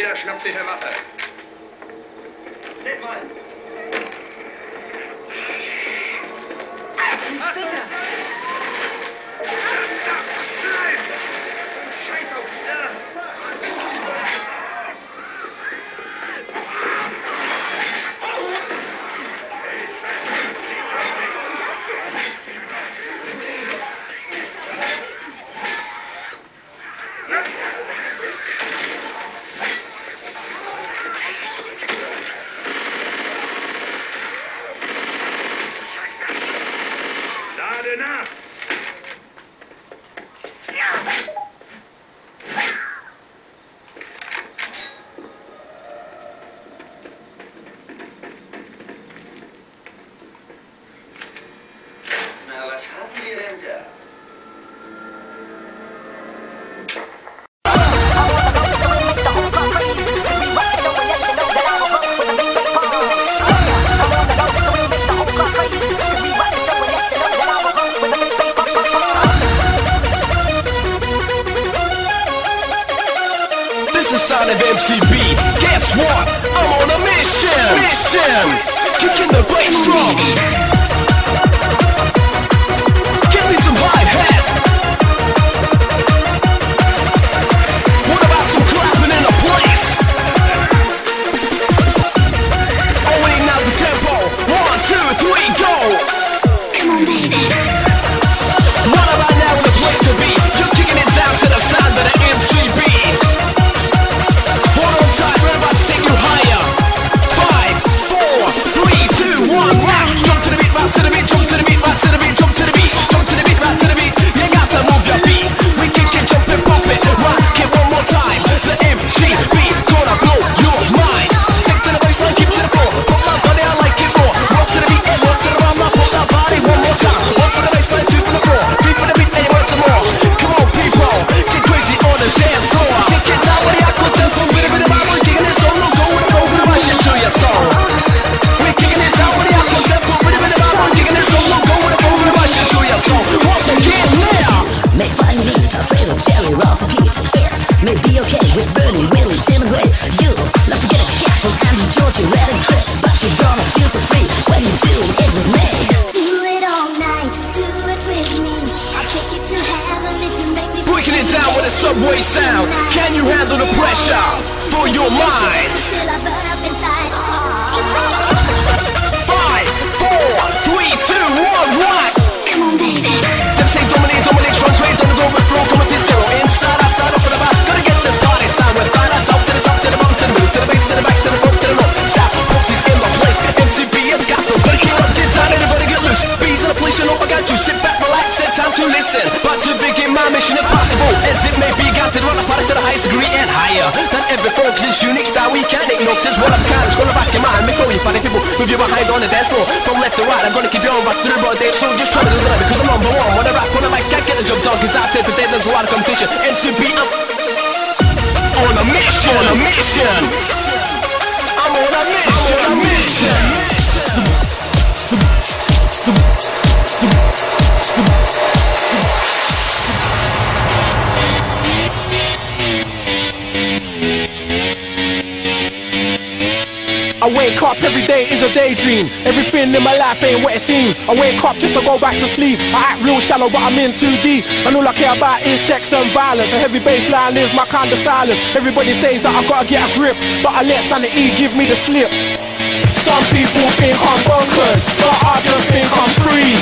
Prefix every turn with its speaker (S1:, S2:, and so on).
S1: Jeder
S2: schnappt sich eine Waffe. Seht mal!
S3: This is Son of MCB. Guess what? I'm on a mission. Mission. Kicking the bass drum. You
S4: love to get a Red, and Chris, but you're gonna feel so free when you do it with me.
S5: Do it all night, do it with me. I'll take you to heaven if you make me
S3: Breaking it down with a subway sound. Can you handle the pressure for your mind? Listen. About to begin my mission impossible. As it may be, got to run a party to the highest degree and higher. Than every folks is unique style we can't ignore. Since what I'm kind is gonna rock your mind. Make all you funny people move you behind on the dance floor. From left to right, I'm gonna keep you on rock through the broad day. So just try to do it because I'm number one. When I rock, when I mic, can't get the job done. Cause I take the day, there's a lot of competition. MCB, I'm on a mission. On a mission. I'm on a mission. I'm on a mission.
S6: I wake up every day is a daydream. Everything in my life ain't what it seems. I wake up just to go back to sleep. I act real shallow, but I'm in too deep. And all I care about is sex and violence. A heavy bass line is my kind of silence. Everybody says that I gotta get a grip, but I let sanity give me the slip. Some people think I'm bonkers, but I just think I'm free.